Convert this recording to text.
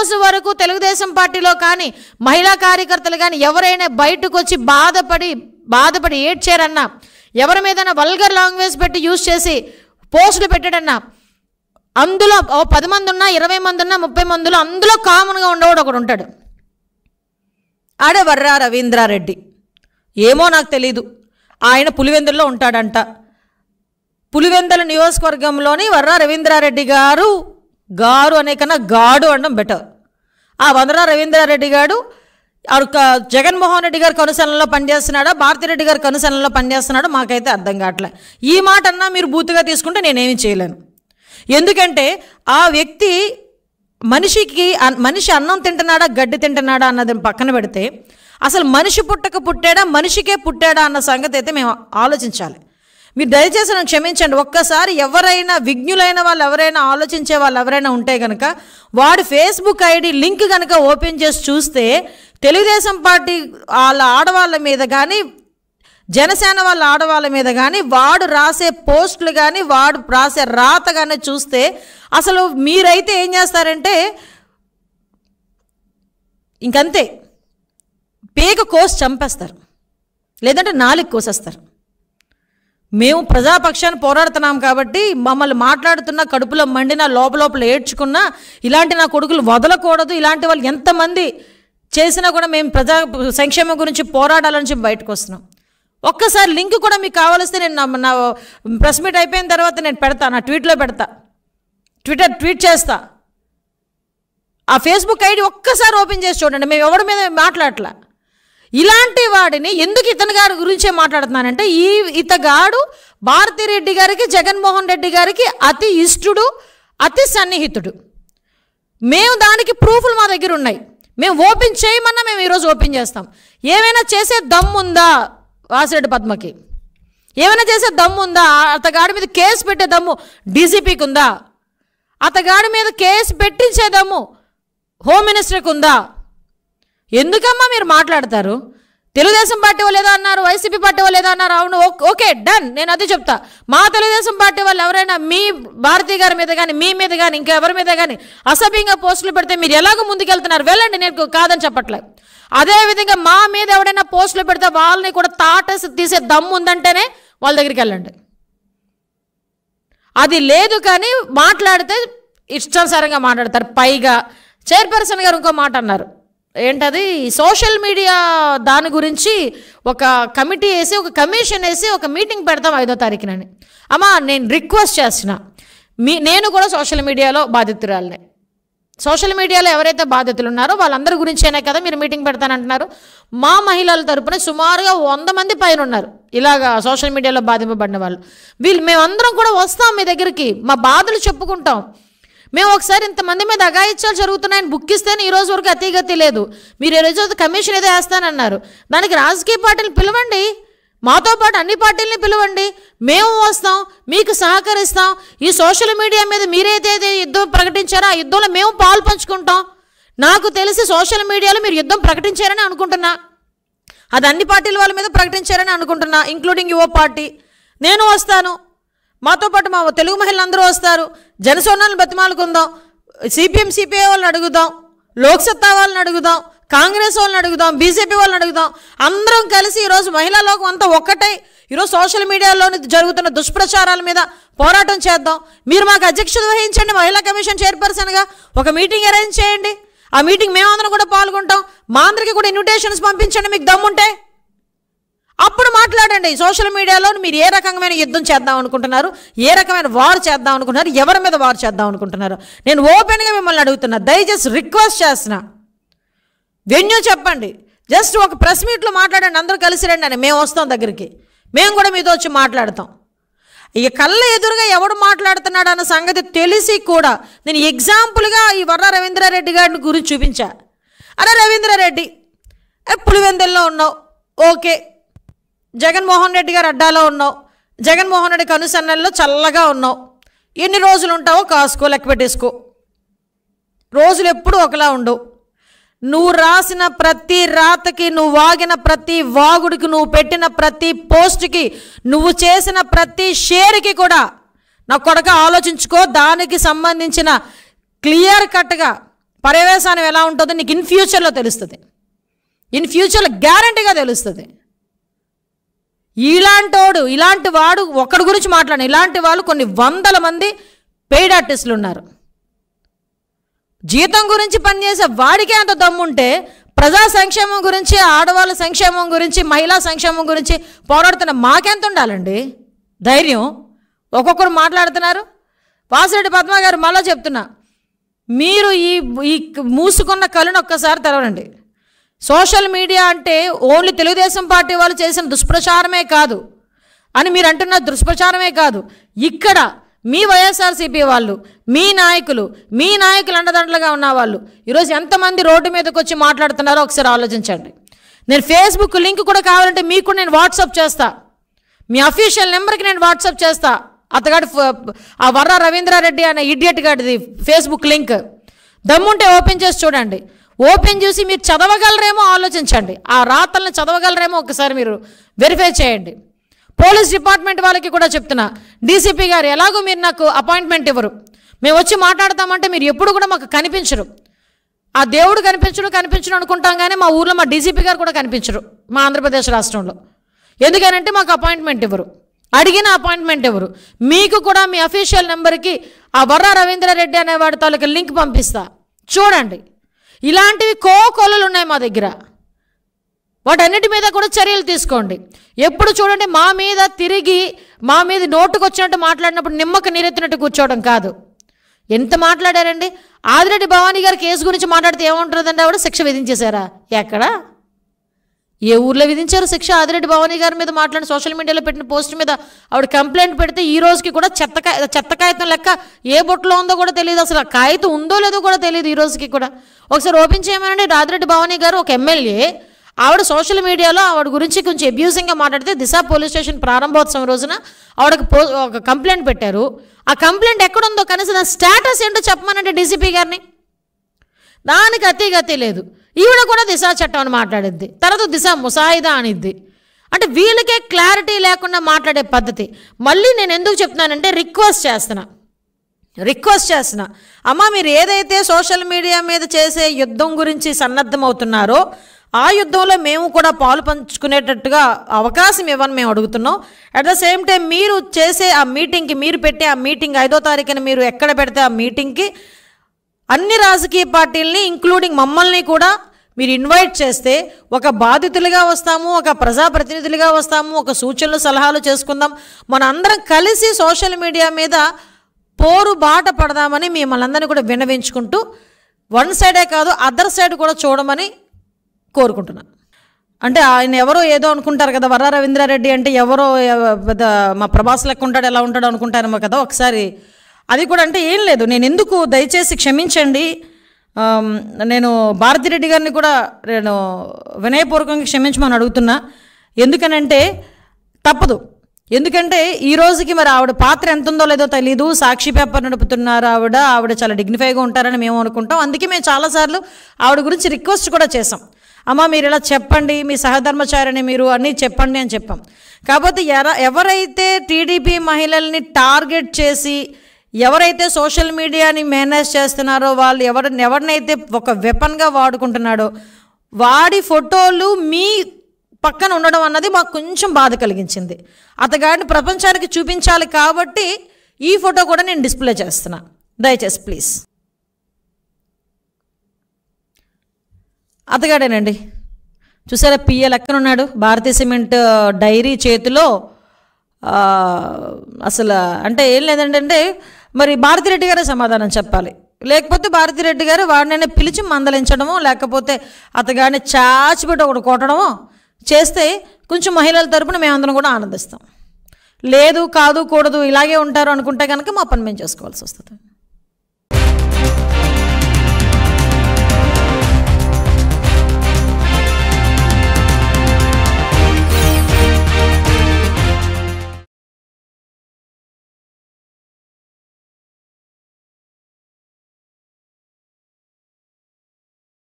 రోజు వరకు తెలుగుదేశం పార్టీలో కానీ మహిళా కార్యకర్తలు కానీ ఎవరైనా బయటకు వచ్చి బాధపడి బాధపడి ఏడ్చారన్నా ఎవరి మీదైనా వల్గర్ లాంగ్వేజ్ పెట్టి యూజ్ చేసి పోస్టులు పెట్టాడన్నా అందులో ఓ పది మంది ఉన్నా ఇరవై మంది ఉన్నా ముప్పై మందిలో అందులో కామన్గా ఉండేవాడు ఒకడు ఉంటాడు. ఆడే వర్రా రవీంద్రారెడ్డి. ఏమో నాకు తెలీదు. ఆయన పులివెందుల్లో ఉంటాడంట. పులివెందుల నియోజకవర్గంలోని వర్రా రవీంద్రారెడ్డి గారు గారు అనే కన్నా గాడు అనడం బెటర్ ఆ వందరా రవీంద్రారెడ్డి గారు జగన్మోహన్ రెడ్డి గారి కనుసనలో పనిచేస్తున్నాడా? భారతిరెడ్డి గారి కనుసనలో పనిచేస్తున్నాడో? మాకైతే అర్థం కావట్లే. ఈ మాట అన్నా మీరు బూతుగా తీసుకుంటే నేనేమి చేయలేను. ఎందుకంటే ఆ వ్యక్తి మనిషికి అన్- మనిషి అన్నం తింటున్నాడా గడ్డి తింటున్నాడా అన్నది పక్కన పెడితే అసలు మనిషి పుట్టక పుట్టాడా మనిషికే పుట్టాడా అన్న సంగతి అయితే మేము ఆలోచించాలి. మీరు దయచేసి నన్ను క్షమించండి. ఒక్కసారి ఎవరైనా విజ్ఞులైన వాళ్ళు ఎవరైనా ఆలోచించే వాళ్ళు ఎవరైనా ఉంటే కనుక వాడు ఫేస్బుక్ ఐడి లింక్ కనుక ఓపెన్ చేసి చూస్తే తెలుగుదేశం పార్టీ వాళ్ళ ఆడవాళ్ళ మీద కానీ జనసేన వాళ్ళ ఆడవాళ్ళ మీద కానీ వాడు రాసే పోస్టులు కానీ వాడు రాసే రాత కానీ చూస్తే అసలు మీరైతే ఏం చేస్తారంటే ఇంకంతే. పేక కోసి చంపేస్తారు. లేదంటే నాలుగు కోసేస్తారు. మేము ప్రజాపక్షాన్ని పోరాడుతున్నాం కాబట్టి మమ్మల్ని మాట్లాడుతున్న కడుపులో మండిన లోపలోపల ఏడ్చుకున్న ఏడ్చుకున్నా ఇలాంటి నా కొడుకులు వదలకూడదు. ఇలాంటి వాళ్ళు ఎంతమంది చేసినా కూడా మేము ప్రజా సంక్షేమం గురించి పోరాడాలని చెప్పి బయటకు వస్తున్నాం. ఒక్కసారి లింక్ కూడా మీకు కావాలిస్తే నేను నా ప్రెస్ మీట్ అయిపోయిన తర్వాత నేను పెడతా నా ట్వీట్లో పెడతా. ట్విట్టర్ ట్వీట్ చేస్తా. ఆ ఫేస్బుక్ ఐడి ఒక్కసారి ఓపెన్ చేసి చూడండి. మేము ఎవరి మీద మాట్లాడలే ఇలాంటి వాడిని ఎందుకు ఇతని గారి గురించే మాట్లాడుతున్నానంటే ఈ ఇతగాడు భారతిరెడ్డి గారికి జగన్మోహన్ రెడ్డి గారికి అతి ఇష్టుడు అతి సన్నిహితుడు. మేము దానికి ప్రూఫ్లు మా దగ్గర ఉన్నాయి. మేము ఓపెన్ చేయమన్నా మేము ఈరోజు ఓపెన్ చేస్తాం. ఏమైనా చేసే దమ్ముందా వాసిరెడ్డి పద్మకి? ఏమైనా చేసే దమ్ము ఉందా? అతగాడి మీద కేసు పెట్టే దమ్ము డీజీపీకి ఉందా? అతగాడి మీద కేసు పెట్టించే దమ్ము హోమ్ మినిస్టర్కి ఉందా? ఎందుకమ్మా మీరు మాట్లాడతారు? తెలుగుదేశం పార్టీ వాళ్ళు ఏదో అన్నారు వైసీపీ పార్టీ వాళ్ళు ఏదో అన్నారు అవును ఓకే డన్ నేను అదే చెప్తా. మా తెలుగుదేశం పార్టీ వాళ్ళు ఎవరైనా మీ భారతీ గారి మీద కానీ మీ మీద కానీ ఇంకా ఎవరి మీద కానీ అసభ్యంగా పోస్టులు పెడితే మీరు ఎలాగో ముందుకెళ్తున్నారు? వెళ్ళండి నేను కాదని చెప్పట్లేదు. అదేవిధంగా మా మీద ఎవడైనా పోస్టులు పెడితే వాళ్ళని కూడా తాటేసి తీసే దమ్ము ఉందంటేనే వాళ్ళ దగ్గరికి వెళ్ళండి. అది లేదు కానీ మాట్లాడితే ఇష్టానుసారంగా మాట్లాడతారు. పైగా చైర్పర్సన్ గారు ఇంకో మాట అన్నారు. ఏంటది? సోషల్ మీడియా దాని గురించి ఒక కమిటీ వేసి ఒక కమిషన్ వేసి ఒక మీటింగ్ పెడతాం ఐదో తారీఖునని. అమ్మా నేను రిక్వెస్ట్ చేసిన. మీ నేను కూడా సోషల్ మీడియాలో బాధితురాలనే. సోషల్ మీడియాలో ఎవరైతే బాధితులు ఉన్నారో వాళ్ళందరి గురించేనే కదా మీరు మీటింగ్ పెడతానంటున్నారు. మా మహిళల తరపున సుమారుగా వంద మంది పైన ఉన్నారు ఇలాగా సోషల్ మీడియాలో బాధింపబడిన వాళ్ళు. వీళ్ళు మేమందరం కూడా వస్తాం మీ దగ్గరికి. మా బాధలు చెప్పుకుంటాం. మేము ఒకసారి ఇంతమంది మీద అగాయిత్యాలు జరుగుతున్నాయని బుక్ ఇస్తేనే ఈ రోజు వరకు అతిగతి లేదు మీరు ఈ రోజు కమిషన్ ఏదో వేస్తానన్నారు. దానికి రాజకీయ పార్టీలు పిలవండి. మాతో పాటు అన్ని పార్టీలని పిలవండి. మేము వస్తాం మీకు సహకరిస్తాం. ఈ సోషల్ మీడియా మీద మీరైతే యుద్ధం ప్రకటించారో ఆ యుద్ధంలో మేము పాలు పంచుకుంటాం. నాకు తెలిసి సోషల్ మీడియాలో మీరు యుద్ధం ప్రకటించారని అనుకుంటున్నా. అది అన్ని పార్టీల వాళ్ళ మీద ప్రకటించారని అనుకుంటున్నా ఇంక్లూడింగ్ యువ పార్టీ. నేను వస్తాను. మాతో పాటు మా తెలుగు మహిళలు అందరూ వస్తారు. జనసేనలను బతిమాలుకుందాం. సిపిఎం సిపిఐ వాళ్ళని అడుగుదాం. లోక్సత్తా వాళ్ళని అడుగుదాం. కాంగ్రెస్ వాళ్ళని అడుగుదాం. బీజేపీ వాళ్ళని అడుగుదాం. అందరం కలిసి ఈరోజు మహిళా లోకం అంతా ఒక్కటై ఈరోజు సోషల్ మీడియాలోని జరుగుతున్న దుష్ప్రచారాల మీద పోరాటం చేద్దాం. మీరు మాకు అధ్యక్షత వహించండి. మహిళా కమిషన్ చైర్పర్సన్గా ఒక మీటింగ్ అరేంజ్ చేయండి. ఆ మీటింగ్ మేమందరం కూడా పాల్గొంటాం. మా అందరికీ కూడా ఇన్విటేషన్స్ పంపించండి. మీకు దమ్ముంటే అప్పుడు మాట్లాడండి. సోషల్ మీడియాలో మీరు ఏ రకమైన యుద్ధం చేద్దాం అనుకుంటున్నారు ఏ రకమైన వార్ చేద్దాం అనుకుంటున్నారు ఎవరి మీద వార్ చేద్దాం అనుకుంటున్నారు? నేను ఓపెన్గా మిమ్మల్ని అడుగుతున్నా దయచేసి రిక్వెస్ట్ చేస్తున్నా. వెన్యూ చెప్పండి. జస్ట్ ఒక ప్రెస్ మీట్లో మాట్లాడండి అందరూ కలిసి రండి అని. మేము వస్తాం దగ్గరికి. మేము కూడా మీతో వచ్చి మాట్లాడతాం. ఇక కళ్ళ ఎదురుగా ఎవడు మాట్లాడుతున్నాడు అన్న సంగతి తెలిసి కూడా నేను ఎగ్జాంపుల్గా ఈ వర్ర రవీంద్రారెడ్డి గారిని గురించి చూపించా. అరే రవీంద్రారెడ్డి ఏ ఉన్నావు? ఓకే. జగన్మోహన్ రెడ్డి గారు అడ్డాలో ఉన్నావు. జగన్మోహన్ రెడ్డి కనుసన్నల్లో చల్లగా ఉన్నావు. ఎన్ని రోజులు ఉంటావో కాసుకో లెక్క పెట్టేసుకో. రోజులు ఎప్పుడు ఒకలా ఉండవు. నువ్వు రాసిన ప్రతి రాతకి నువ్వు వాగిన ప్రతి వాగుడికి నువ్వు పెట్టిన ప్రతి పోస్ట్కి నువ్వు చేసిన ప్రతి షేర్కి కూడా నా కొడక ఆలోచించుకో. దానికి సంబంధించిన క్లియర్ కట్గా పర్యవేశానం ఎలా ఉంటుందో నీకు ఇన్ ఫ్యూచర్లో తెలుస్తుంది. ఇన్ ఫ్యూచర్లో గ్యారంటీగా తెలుస్తుంది. ఇలాంటోడు ఇలాంటి వాడు ఒకడి గురించి మాట్లాడిన. ఇలాంటి వాళ్ళు కొన్ని వందల మంది పెయిడ్ ఆర్టిస్టులు ఉన్నారు. జీతం గురించి పనిచేసే వాడికే అంత దమ్ముంటే ప్రజా సంక్షేమం గురించి ఆడవాళ్ళ సంక్షేమం గురించి మహిళా సంక్షేమం గురించి పోరాడుతున్న మాకెంత ఉండాలండి? ధైర్యం. ఒక్కొక్కరు మాట్లాడుతున్నారు. వాసిరెడ్డి పద్మ గారు మళ్ళీ చెప్తున్నా. మీరు ఈ ఈ మూసుకున్న కళ్ళను ఒక్కసారి తెరవండి. సోషల్ మీడియా అంటే ఓన్లీ తెలుగుదేశం పార్టీ వాళ్ళు చేసిన దుష్ప్రచారమే కాదు. అని మీరు అంటున్న దుష్ప్రచారమే కాదు. ఇక్కడ మీ వైఎస్ఆర్సీపీ వాళ్ళు మీ నాయకులు మీ నాయకులు అండదండలుగా ఉన్నవాళ్ళు ఈరోజు ఎంతమంది రోడ్డు మీదకి వచ్చి మాట్లాడుతున్నారో ఒకసారి ఆలోచించండి. నేను ఫేస్బుక్ లింక్ కూడా కావాలంటే మీకు కూడా నేను వాట్సాప్ చేస్తా. మీ అఫీషియల్ నెంబర్కి నేను వాట్సాప్ చేస్తా. అతగాడి ఆ వర్ర రవీంద్రారెడ్డి అనే ఇడియట్ గాడిది ఫేస్బుక్ లింక్. దమ్ముంటే ఓపెన్ చేసి చూడండి. ఓపెన్ చూసి మీరు చదవగలరేమో ఆలోచించండి. ఆ రాతలను చదవగలరేమో ఒకసారి మీరు వెరిఫై చేయండి. పోలీస్ డిపార్ట్మెంట్ వాళ్ళకి కూడా చెప్తున్నా. డీసీపీ గారు ఎలాగో మీరు నాకు అపాయింట్మెంట్ ఇవ్వరు. మేము వచ్చి మాట్లాడతామంటే మీరు ఎప్పుడు కూడా మాకు కనిపించరు. ఆ దేవుడు కనిపించడు కనిపించడు అనుకుంటాం కానీ మా ఊర్లో మా డీసీపీ గారు కూడా కనిపించరు మా ఆంధ్రప్రదేశ్ రాష్ట్రంలో. ఎందుకనంటే మాకు అపాయింట్మెంట్ ఇవ్వరు. అడిగిన అపాయింట్మెంట్ ఇవ్వరు. మీకు కూడా మీ అఫీషియల్ నెంబర్కి ఆ వర్ర రవీంద్రారెడ్డి అనేవాడి తాలూకు లింక్ పంపిస్తా. చూడండి. ఇలాంటివి కో కొలలు ఉన్నాయి మా దగ్గర. వాటన్నిటి మీద కూడా చర్యలు తీసుకోండి. ఎప్పుడు చూడండి మా మీద తిరిగి మా మీద నోటుకు వచ్చినట్టు మాట్లాడినప్పుడు నిమ్మక నీరెత్తినట్టు కూర్చోవడం కాదు. ఎంత మాట్లాడారండి? ఆదిరెడ్డి భవానీ గారి కేసు గురించి మాట్లాడితే ఏముంటుందండి ఆవిడ? శిక్ష విధించేశారా? ఎక్కడ? ఏ ఊర్లో విధించారు శిక్ష? ఆదిరెడ్డి భవానీ గారి మీద మాట్లాడిన సోషల్ మీడియాలో పెట్టిన పోస్ట్ మీద ఆవిడ కంప్లైంట్ పెడితే ఈ రోజుకి కూడా చెత్త చెత్త కాగితం లెక్క ఏ బొట్లో ఉందో కూడా తెలియదు. అసలు కాగితం ఉందో లేదో కూడా తెలియదు ఈ రోజుకి కూడా. ఒకసారి ఓపెన్ చేయమనండి ఆదిరెడ్డి భవానీ గారు ఒక ఎమ్మెల్యే. ఆవిడ సోషల్ మీడియాలో ఆవిడ గురించి కొంచెం అబ్యూజింగ్గా మాట్లాడితే దిశ పోలీస్ స్టేషన్ ప్రారంభోత్సవం రోజున ఆవిడకి పో ఒక కంప్లైంట్ పెట్టారు. ఆ కంప్లైంట్ ఎక్కడుందో కనీసం స్టేటస్ ఏంటో చెప్పమనండి డీసీపీ గారిని. దానికి అతి గతి లేదు. ఈవిడ కూడా దిశా చట్టం అని మాట్లాడిద్ది. తర్వాత దిశ ముసాయిదా అనిద్ది. అంటే వీళ్ళకే క్లారిటీ లేకుండా మాట్లాడే పద్ధతి. మళ్ళీ నేను ఎందుకు చెప్తున్నానంటే రిక్వెస్ట్ చేస్తున్నా. రిక్వెస్ట్ చేస్తున్నా. అమ్మ మీరు ఏదైతే సోషల్ మీడియా మీద చేసే యుద్ధం గురించి సన్నద్ధమవుతున్నారో ఆ యుద్ధంలో మేము కూడా పాలు పంచుకునేటట్టుగా అవకాశం ఇవ్వని మేము అడుగుతున్నాం. అట్ ద సేమ్ టైం మీరు చేసే ఆ మీటింగ్కి మీరు పెట్టే ఆ మీటింగ్ ఐదో తారీఖున మీరు ఎక్కడ పెడితే ఆ మీటింగ్కి అన్ని రాజకీయ పార్టీలని ఇంక్లూడింగ్ మమ్మల్ని కూడా మీరు ఇన్వైట్ చేస్తే ఒక బాధితులుగా వస్తాము ఒక ప్రజాప్రతినిధులుగా వస్తాము ఒక సూచనలు సలహాలు చేసుకుందాం. మన అందరం కలిసి సోషల్ మీడియా మీద పోరు బాట పడదామని మిమ్మల్ని అందరినీ కూడా వినవించుకుంటూ వన్ సైడే కాదు అదర్ సైడ్ కూడా చూడమని కోరుకుంటున్నాను. అంటే ఆయన ఎవరో ఏదో అనుకుంటారు కదా వర్ర రవీంద్రారెడ్డి అంటే ఎవరో పెద్ద మా ప్రభాస్ లెక్క ఉంటాడు ఎలా ఉంటాడు అనుకుంటారేమో కదా ఒకసారి. అది కూడా అంటే ఏం లేదు నేను ఎందుకు దయచేసి క్షమించండి? నేను భారతిరెడ్డి గారిని కూడా నేను వినయపూర్వకంగా క్షమించమని అడుగుతున్నా. ఎందుకనంటే తప్పదు. ఎందుకంటే ఈ రోజుకి మరి ఆవిడ పాత్ర ఎంత ఉందో లేదో తెలీదు. సాక్షి పేపర్ నడుపుతున్నారు ఆవిడ. ఆవిడ చాలా డిగ్నిఫైగా ఉంటారని మేము అనుకుంటాం. అందుకే మేము చాలాసార్లు ఆవిడ గురించి రిక్వెస్ట్ కూడా చేసాం అమ్మ మీరు ఇలా చెప్పండి మీ సహధర్మచారిని మీరు అన్నీ చెప్పండి అని చెప్పాం. కాకపోతే ఎర ఎవరైతే టీడీపీ మహిళల్ని టార్గెట్ చేసి ఎవరైతే సోషల్ మీడియాని మేనేజ్ చేస్తున్నారో వాళ్ళు ఎవరిని ఎవరినైతే ఒక వెపన్గా వాడుకుంటున్నాడో వాడి ఫోటోలు మీ పక్కన ఉండడం అన్నది మాకు కొంచెం బాధ కలిగించింది. అతగాడిని ప్రపంచానికి చూపించాలి కాబట్టి ఈ ఫోటో కూడా నేను డిస్ప్లే చేస్తున్నా. దయచేసి ప్లీజ్. అతగాడేనండి? చూసారా పిఎల్ ఎక్కడున్నాడు? భారతీయ సిమెంట్ డైరీ చేతిలో అసలు అంటే ఏం లేదంటే మరి భారతిరెడ్డి గారే సమాధానం చెప్పాలి. లేకపోతే భారతిరెడ్డి గారు వాడినైనా పిలిచి మందలించడమో లేకపోతే అతగాడిని చాచిపెట్టి ఒకటి కొట్టడమో చేస్తే కొంచెం మహిళల తరపున మేమందరం కూడా ఆనందిస్తాం. లేదు కాదు కూడదు ఇలాగే ఉంటారు అనుకుంటే కనుక మా పని మేము చేసుకోవాల్సి వస్తుంది.